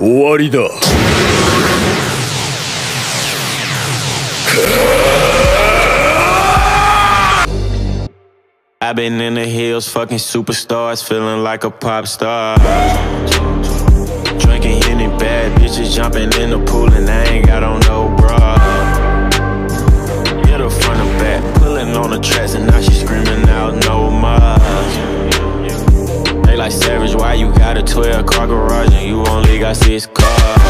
終わりだ I've been in the hills, fucking superstars, feeling like a pop star. Drinking any bad bitches, jumping in the pool, and I ain't got on no bra. Hit her front and back, pulling on the tracks, and now she screaming out no more. Like savage, why you got a 12 car garage and you only got six cars?